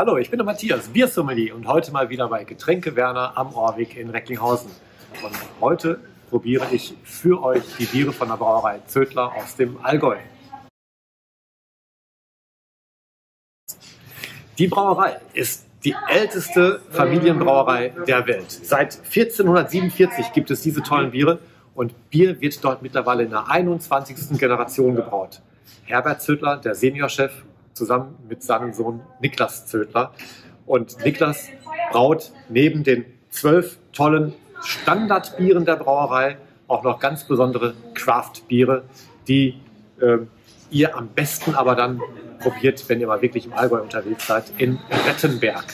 Hallo, ich bin der Matthias, Biersommelier und heute mal wieder bei Getränke Werner am Orweg in Recklinghausen. Und heute probiere ich für euch die Biere von der Brauerei Zödler aus dem Allgäu. Die Brauerei ist die älteste Familienbrauerei der Welt. Seit 1447 gibt es diese tollen Biere und Bier wird dort mittlerweile in der 21. Generation gebraut. Herbert Zödler, der Seniorchef, zusammen mit seinem Sohn Niklas Zödler. Und Niklas braut neben den zwölf tollen Standardbieren der Brauerei auch noch ganz besondere Craft-Biere, die äh, ihr am besten aber dann probiert, wenn ihr mal wirklich im Allgäu unterwegs seid, in Rettenberg.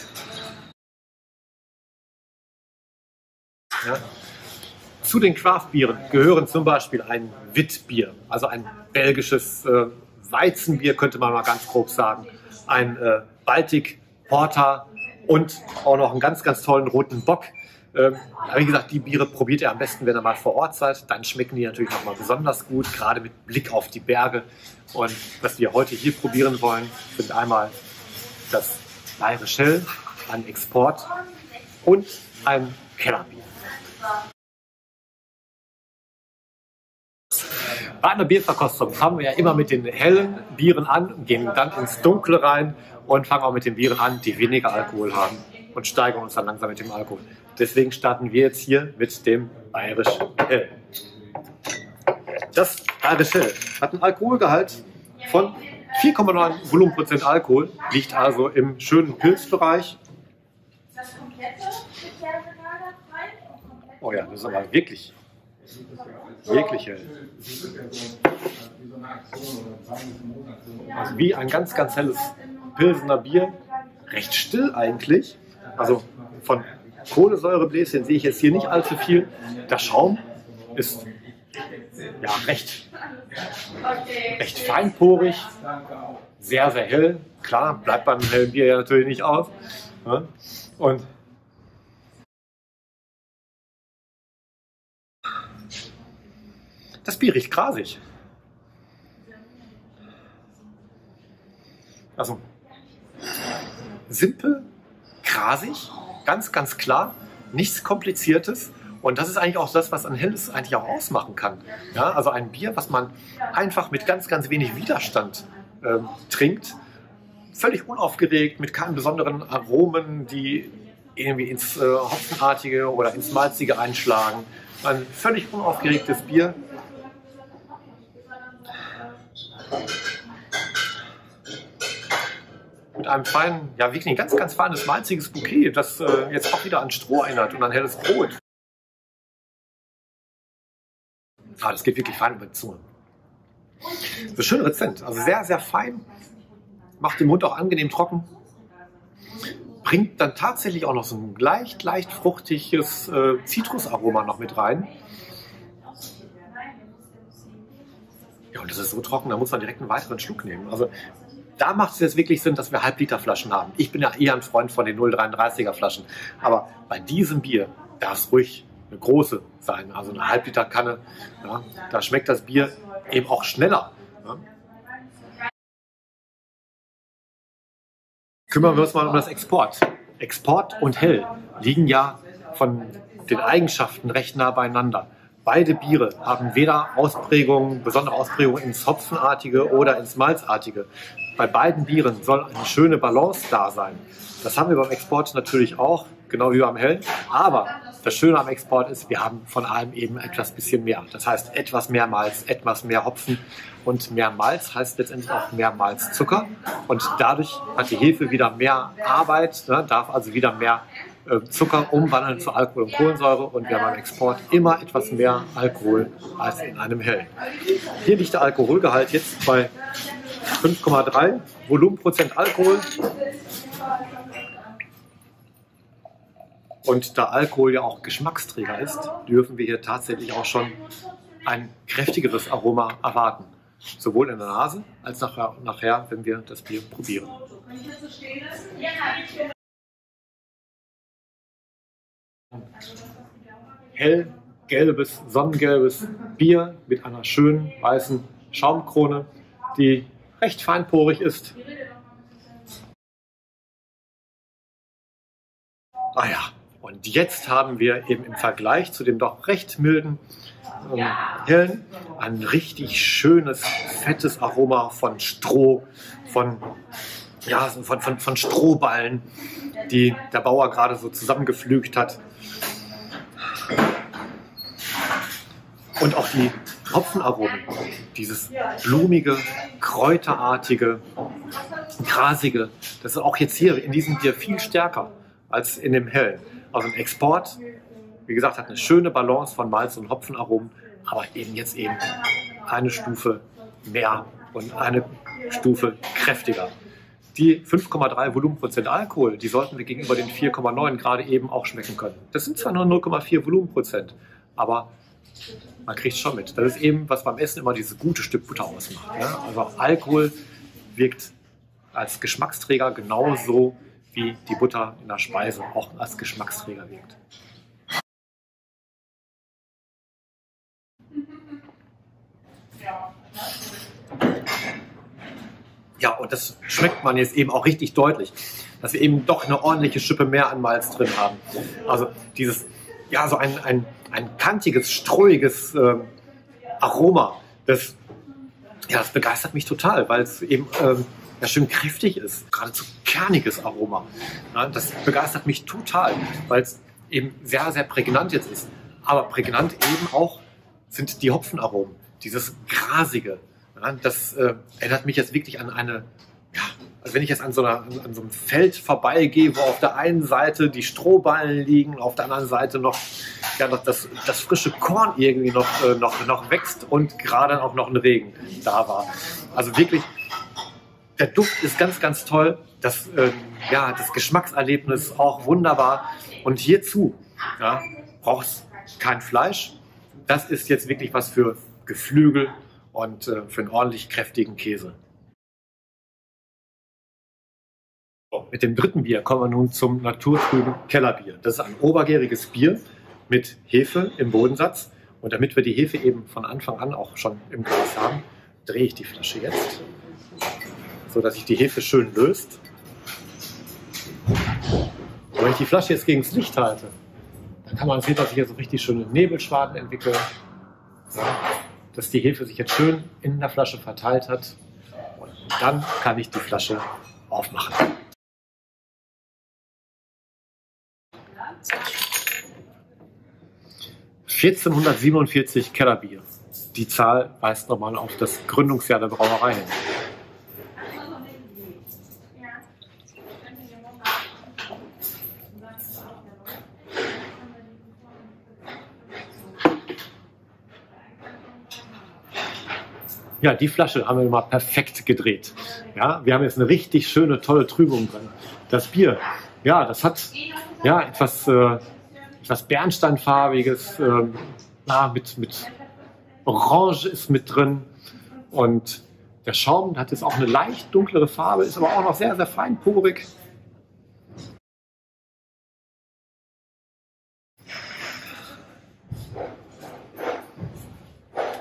Ja. Zu den Craft-Bieren gehören zum Beispiel ein Witbier, also ein belgisches äh, Weizenbier, könnte man mal ganz grob sagen, ein äh, Baltic Porter und auch noch einen ganz, ganz tollen roten Bock. Ähm, wie gesagt, die Biere probiert ihr am besten, wenn ihr mal vor Ort seid. Dann schmecken die natürlich nochmal besonders gut, gerade mit Blick auf die Berge. Und was wir heute hier probieren wollen, sind einmal das Bayerisch Hell, ein Export und ein Kellerbier. Bei einer Bierverkostung fangen wir ja immer mit den hellen Bieren an, gehen dann ins Dunkle rein und fangen auch mit den Bieren an, die weniger Alkohol haben und steigern uns dann langsam mit dem Alkohol. Deswegen starten wir jetzt hier mit dem Bayerisch Hell. Das Bayerisch Hell hat einen Alkoholgehalt von 4,9 Volumenprozent Alkohol, liegt also im schönen Pilzbereich. Oh ja, das ist aber wirklich Hell. Also wie ein ganz, ganz helles Pilsener Bier. Recht still eigentlich. Also von Kohlensäurebläschen sehe ich jetzt hier nicht allzu viel. Der Schaum ist ja recht, recht feinporig, sehr, sehr hell. Klar, bleibt beim hellen Bier ja natürlich nicht aus. Und Das Bier riecht grasig. Also simpel, grasig, ganz, ganz klar, nichts Kompliziertes. Und das ist eigentlich auch das, was ein Helles eigentlich auch ausmachen kann. Ja, also ein Bier, was man einfach mit ganz, ganz wenig Widerstand ähm, trinkt, völlig unaufgeregt, mit keinen besonderen Aromen, die irgendwie ins äh, Hopfenartige oder ins Malzige einschlagen. Ein völlig unaufgeregtes Bier, mit einem feinen, ja wirklich ein ganz, ganz feines, malziges Bouquet, das äh, jetzt auch wieder an Stroh erinnert und an helles Brot. Ah, das geht wirklich fein über die Zunge. Das ist schön rezent, also sehr, sehr fein, macht den Mund auch angenehm trocken, bringt dann tatsächlich auch noch so ein leicht, leicht fruchtiges äh, Zitrusaroma noch mit rein. Ja, und das ist so trocken, da muss man direkt einen weiteren Schluck nehmen. Also da macht es jetzt wirklich Sinn, dass wir Halbliterflaschen haben. Ich bin ja eher ein Freund von den 0,33er Flaschen. Aber bei diesem Bier darf es ruhig eine große sein, also eine Halbliterkanne. Ja, da schmeckt das Bier eben auch schneller. Ja. Kümmern wir uns mal um das Export. Export und Hell liegen ja von den Eigenschaften recht nah beieinander. Beide Biere haben weder Ausprägungen, besondere Ausprägungen ins Hopfenartige oder ins Malzartige bei beiden Bieren soll eine schöne Balance da sein. Das haben wir beim Export natürlich auch, genau wie beim Hellen. Aber das Schöne am Export ist, wir haben von allem eben etwas bisschen mehr. Das heißt etwas mehr Malz, etwas mehr Hopfen und mehr Malz heißt letztendlich auch mehr Malzzucker. Und dadurch hat die Hefe wieder mehr Arbeit, ne, darf also wieder mehr Zucker umwandeln zu Alkohol und Kohlensäure und wir haben beim Export immer etwas mehr Alkohol als in einem Hellen. Hier liegt der Alkoholgehalt jetzt bei 5,3 Volumenprozent Alkohol. Und da Alkohol ja auch Geschmacksträger ist, dürfen wir hier tatsächlich auch schon ein kräftigeres Aroma erwarten. Sowohl in der Nase als nachher, nachher wenn wir das Bier probieren. Hell gelbes, sonnengelbes Bier mit einer schönen weißen Schaumkrone, die recht feinporig ist. Ah ja, und jetzt haben wir eben im Vergleich zu dem doch recht milden ähm, Hellen ein richtig schönes, fettes Aroma von Stroh, von, ja, von, von, von Strohballen, die der Bauer gerade so zusammengepflügt hat. Und auch die Hopfenaromen, dieses blumige, kräuterartige, grasige, das ist auch jetzt hier in diesem Bier viel stärker als in dem hellen. Also im Export, wie gesagt, hat eine schöne Balance von Malz- und Hopfenaromen, aber eben jetzt eben eine Stufe mehr und eine Stufe kräftiger. Die 5,3 Volumenprozent Alkohol, die sollten wir gegenüber den 4,9 gerade eben auch schmecken können. Das sind zwar nur 0,4 Volumenprozent, aber man kriegt schon mit. Das ist eben, was beim Essen immer dieses gute Stück Butter ausmacht. Ne? Also Alkohol wirkt als Geschmacksträger genauso wie die Butter in der Speise auch als Geschmacksträger wirkt. Ja, und das schmeckt man jetzt eben auch richtig deutlich, dass wir eben doch eine ordentliche Schippe mehr an Malz drin haben. Also dieses, ja, so ein, ein, ein kantiges, strohiges äh, Aroma, das, ja, das begeistert mich total, weil es eben ähm, ja, schön kräftig ist, geradezu kerniges Aroma. Ja, das begeistert mich total, weil es eben sehr, sehr prägnant jetzt ist. Aber prägnant eben auch sind die Hopfenaromen, dieses grasige, das äh, erinnert mich jetzt wirklich an eine, ja, also wenn ich jetzt an so, einer, an so einem Feld vorbeigehe, wo auf der einen Seite die Strohballen liegen, auf der anderen Seite noch, ja, noch das, das frische Korn irgendwie noch, äh, noch, noch wächst und gerade auch noch ein Regen da war. Also wirklich, der Duft ist ganz, ganz toll. Das, äh, ja, das Geschmackserlebnis auch wunderbar. Und hierzu ja, brauchst kein Fleisch. Das ist jetzt wirklich was für Geflügel und äh, für einen ordentlich kräftigen Käse. So, mit dem dritten Bier kommen wir nun zum naturtrüben Kellerbier. Das ist ein obergäriges Bier mit Hefe im Bodensatz. Und damit wir die Hefe eben von Anfang an auch schon im Glas haben, drehe ich die Flasche jetzt, so dass sich die Hefe schön löst. Und wenn ich die Flasche jetzt gegen das Licht halte, dann kann man sehen, dass sich hier so richtig schöne Nebelschwaden entwickeln. Ja, dass die Hefe sich jetzt schön in der Flasche verteilt hat. Und dann kann ich die Flasche aufmachen. ...1447 Kellerbier. Die Zahl weist nochmal auf das Gründungsjahr der Brauerei hin. Ja, die Flasche haben wir mal perfekt gedreht. Ja, wir haben jetzt eine richtig schöne, tolle Trübung drin. Das Bier, ja, das hat ja etwas, äh, etwas Bernsteinfarbiges, äh, mit, mit Orange ist mit drin und der Schaum hat jetzt auch eine leicht dunklere Farbe, ist aber auch noch sehr, sehr feinporig.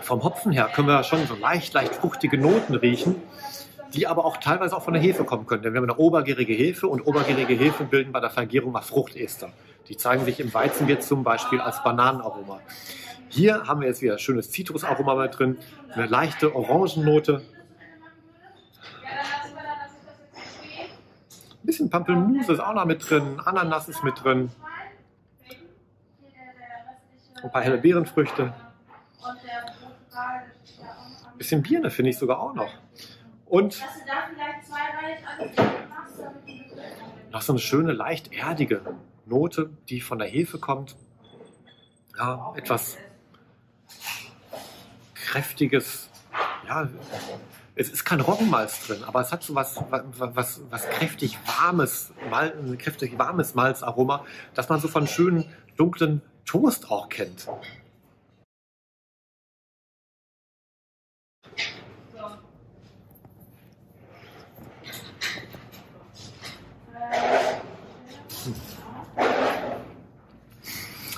Vom Hopfen her können wir schon so leicht, leicht fruchtige Noten riechen, die aber auch teilweise auch von der Hefe kommen können. Denn wir haben eine obergärige Hefe und obergärige Hefe bilden bei der Vergärung mal Fruchtester. Die zeigen sich im Weizenbier zum Beispiel als Bananenaroma. Hier haben wir jetzt wieder schönes Zitrusaroma mit drin, eine leichte Orangennote. Ein bisschen Pampelmuse ist auch noch mit drin, Ananas ist mit drin. Ein paar helle Beerenfrüchte. Ein bisschen Birne finde ich sogar auch noch. Und noch so eine schöne, leicht erdige Note, die von der Hefe kommt. Ja, etwas kräftiges, ja, es ist kein Roggenmalz drin, aber es hat so was, was, was kräftig warmes, Mal, kräftig warmes Malzaroma, das man so von schönen dunklen Toast auch kennt.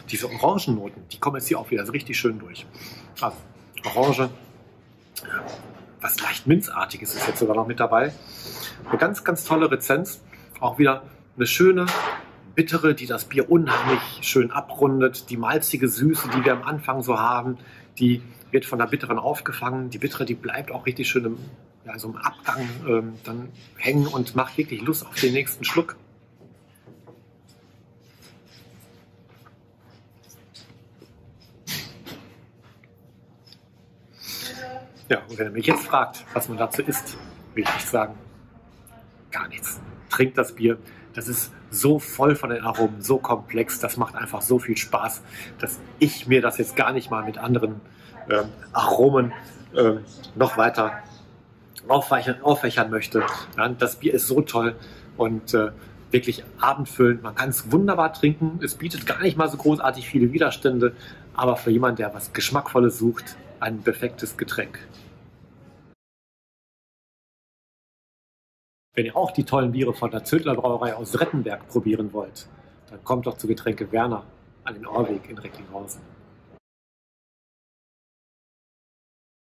Diese Orangennoten, die kommen jetzt hier auch wieder so richtig schön durch. Also, Orange, was leicht Minzartiges ist jetzt sogar noch mit dabei. Eine ganz, ganz tolle Rezenz. Auch wieder eine schöne, Bittere, die das Bier unheimlich schön abrundet. Die malzige Süße, die wir am Anfang so haben, die wird von der Bitteren aufgefangen. Die Bittere, die bleibt auch richtig schön im, ja, so im Abgang ähm, dann hängen und macht wirklich Lust auf den nächsten Schluck. Ja, und wenn ihr mich jetzt fragt, was man dazu isst, will ich nicht sagen, gar nichts. Trinkt das Bier. Das ist so voll von den Aromen, so komplex, das macht einfach so viel Spaß, dass ich mir das jetzt gar nicht mal mit anderen ähm, Aromen ähm, noch weiter aufweichern, aufwächern möchte. Ja, das Bier ist so toll und äh, wirklich abendfüllend. Man kann es wunderbar trinken. Es bietet gar nicht mal so großartig viele Widerstände, aber für jemanden, der was Geschmackvolles sucht, ein perfektes Getränk. Wenn ihr auch die tollen Biere von der Zödler Brauerei aus Rettenberg probieren wollt, dann kommt doch zu Getränke Werner an den Orweg in Recklinghausen.